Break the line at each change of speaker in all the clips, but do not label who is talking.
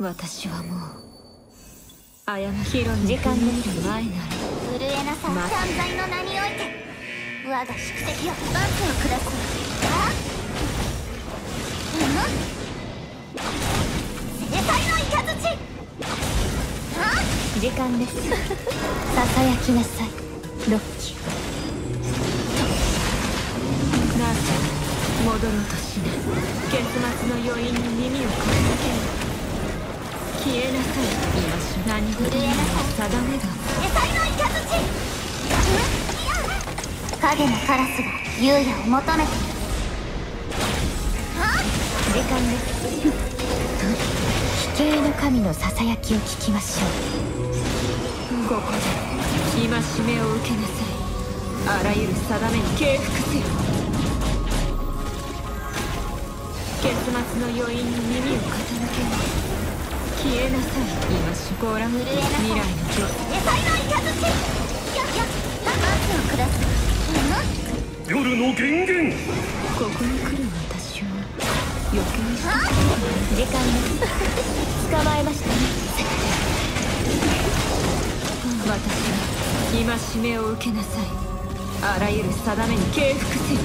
私はもうあやま広い時間の見る前なら
震えなさ
ま
散財の名において我が宿敵よ罰を下すあうん正解の雷あ
時間ですささやきなさい。ロッキーなぜ戻ろうとしない。結末の余韻に耳を傾ける。今し何事にも定めが
影のカラスが優也を求めているあ
時間です奇形の神のささやきを聞きましょう。ここで戒めを受けなさいあらゆる定めに敬服せよ結末の余韻に耳を傾けない消えなさい今しご覧
震えなさい
未来の女
正解の雷やや罰を下す
夜の源源
ここに来る私を余計にした時間です捕まえましたね私は戒めを受けなさいあらゆる定めに敬服せよ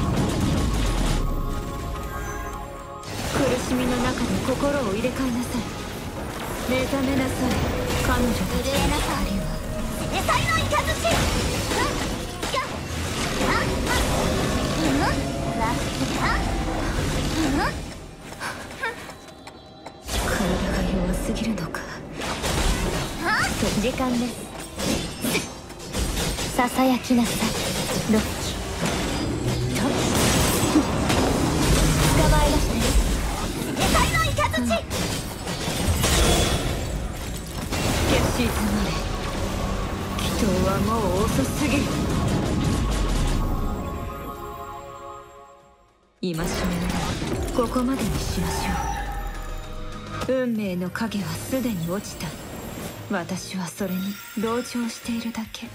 苦しみの中で心を入れ替えなさい目覚めなさい彼女。たちの
震えなさい
光は
正解の雷やあうんラッキー
体が弱すぎるのか時間ですささやきなさい沈まれ祈祷はもう遅すぎる。戒めならここまでにしましょう。運命の影はすでに落ちた。私はそれに同調しているだけ。